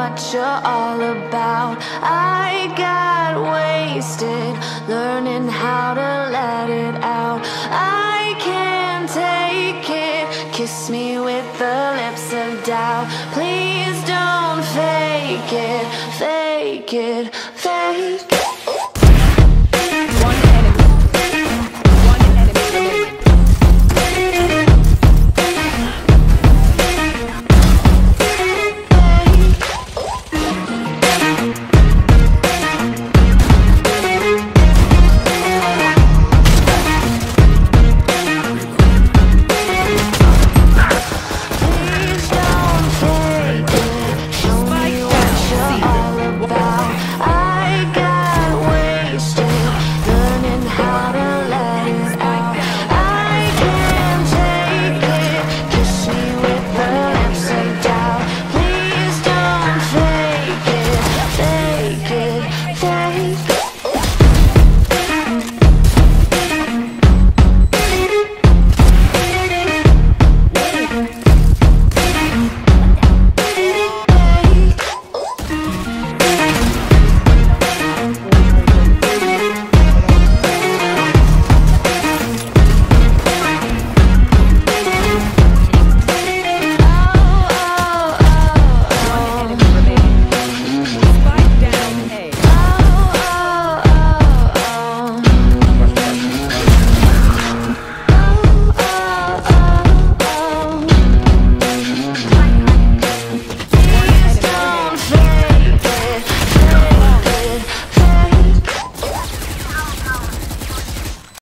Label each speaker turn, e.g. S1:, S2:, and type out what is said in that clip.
S1: what you're all about. I got wasted learning how to let it out. I can't take it. Kiss me with the lips of doubt. Please don't fake it, fake it, fake it.